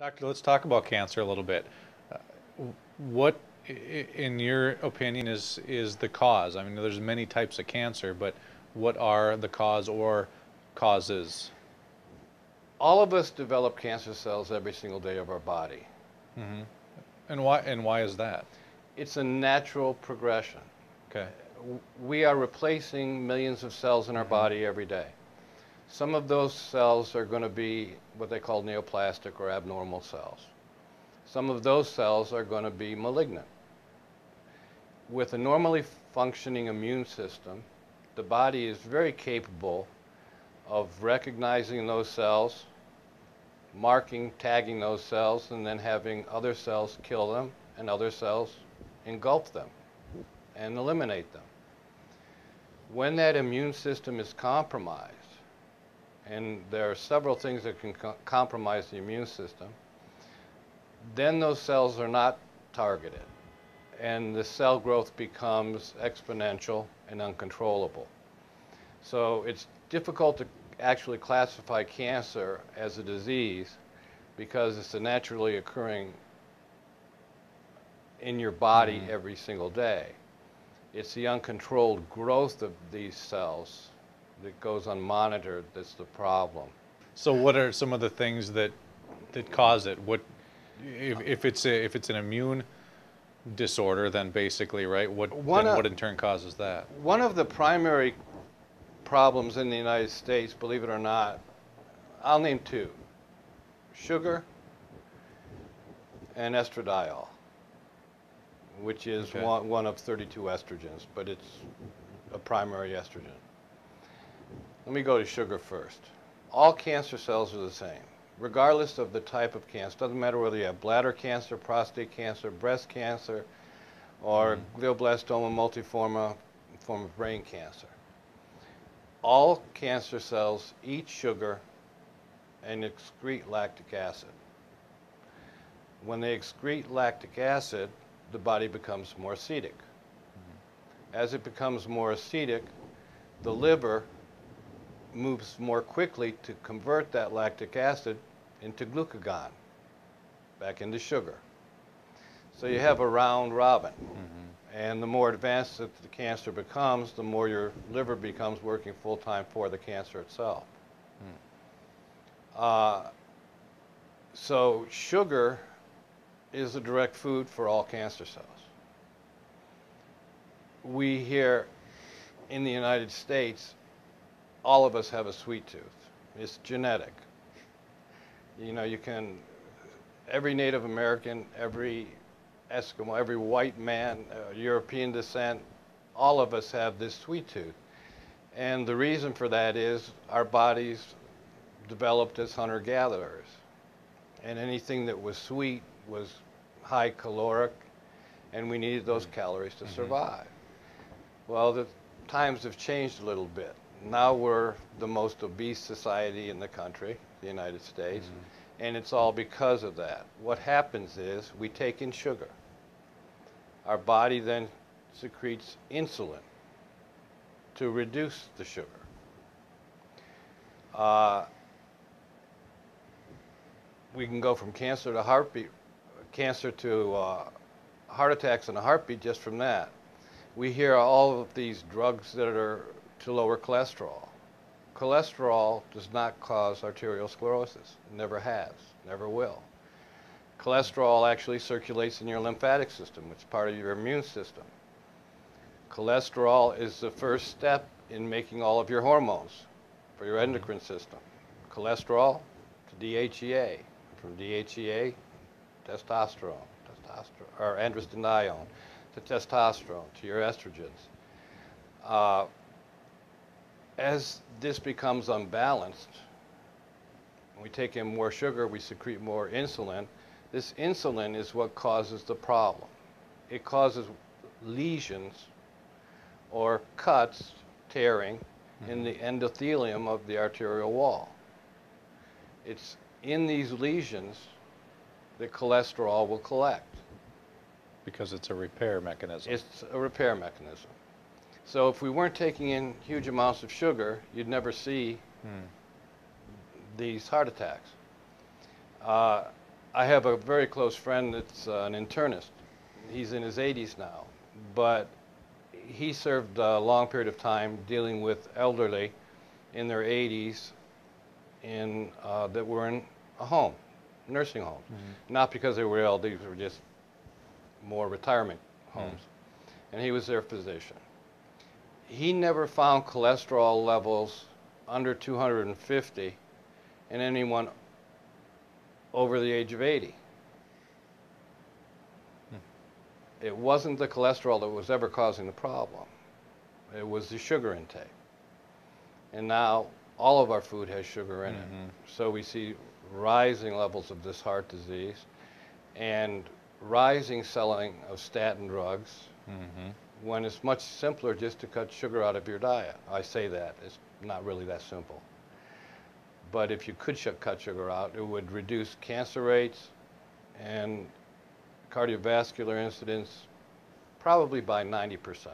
Doctor, let's talk about cancer a little bit. Uh, what, in your opinion, is is the cause? I mean, there's many types of cancer, but what are the cause or causes? All of us develop cancer cells every single day of our body. Mm-hmm. And why? And why is that? It's a natural progression. Okay. We are replacing millions of cells in our mm-hmm. body every day. Some of those cells are going to be what they call neoplastic or abnormal cells. Some of those cells are going to be malignant. With a normally functioning immune system, the body is very capable of recognizing those cells, marking, tagging those cells, and then having other cells kill them and other cells engulf them and eliminate them. When that immune system is compromised, and there are several things that can co compromise the immune system, then those cells are not targeted. And the cell growth becomes exponential and uncontrollable. So it's difficult to actually classify cancer as a disease because it's a naturally occurring in your body mm. every single day. It's the uncontrolled growth of these cells that goes unmonitored that's the problem. So what are some of the things that that cause it? What if, if it's a, if it's an immune disorder then basically, right? What one then what in turn causes that? One of the primary problems in the United States, believe it or not, I'll name two. Sugar and estradiol, which is okay. one, one of 32 estrogens, but it's a primary estrogen. Let me go to sugar first. All cancer cells are the same, regardless of the type of cancer. Doesn't matter whether you have bladder cancer, prostate cancer, breast cancer, or mm. glioblastoma multiforme, form of brain cancer. All cancer cells eat sugar and excrete lactic acid. When they excrete lactic acid, the body becomes more acidic. Mm. As it becomes more acidic, the liver moves more quickly to convert that lactic acid into glucagon, back into sugar. So you have a round robin. Mm -hmm. And the more advanced that the cancer becomes, the more your liver becomes working full time for the cancer itself. Mm. Uh, so sugar is a direct food for all cancer cells. We here in the United States all of us have a sweet tooth. It's genetic. You know, you can, every Native American, every Eskimo, every white man, uh, European descent, all of us have this sweet tooth. And the reason for that is our bodies developed as hunter-gatherers. And anything that was sweet was high caloric, and we needed those mm-hmm. calories to mm -hmm. survive. Well, the times have changed a little bit now we're the most obese society in the country, the United States, mm -hmm. and it's all because of that. What happens is we take in sugar. Our body then secretes insulin to reduce the sugar. Uh, we can go from cancer to heartbeat, cancer to uh, heart attacks and a heartbeat just from that. We hear all of these drugs that are to lower cholesterol. Cholesterol does not cause arteriosclerosis. never has, never will. Cholesterol actually circulates in your lymphatic system, which is part of your immune system. Cholesterol is the first step in making all of your hormones for your endocrine system. Cholesterol to DHEA, from DHEA, testosterone, testosterone or androstenedione to testosterone to your estrogens. Uh, as this becomes unbalanced, we take in more sugar, we secrete more insulin. This insulin is what causes the problem. It causes lesions or cuts, tearing, mm -hmm. in the endothelium of the arterial wall. It's in these lesions that cholesterol will collect. Because it's a repair mechanism. It's a repair mechanism. So if we weren't taking in huge amounts of sugar, you'd never see hmm. these heart attacks. Uh, I have a very close friend that's uh, an internist. He's in his 80s now, but he served a long period of time dealing with elderly in their 80s in, uh, that were in a home, nursing homes. Not because they were ill, these were just more retirement homes. And he was their physician. He never found cholesterol levels under 250 in anyone over the age of 80. Hmm. It wasn't the cholesterol that was ever causing the problem. It was the sugar intake. And now all of our food has sugar in it. Mm-hmm. So we see rising levels of this heart disease and rising selling of statin drugs mm-hmm. When it's much simpler just to cut sugar out of your diet. I say that, it's not really that simple. But if you could cut sugar out, it would reduce cancer rates and cardiovascular incidence probably by 90%.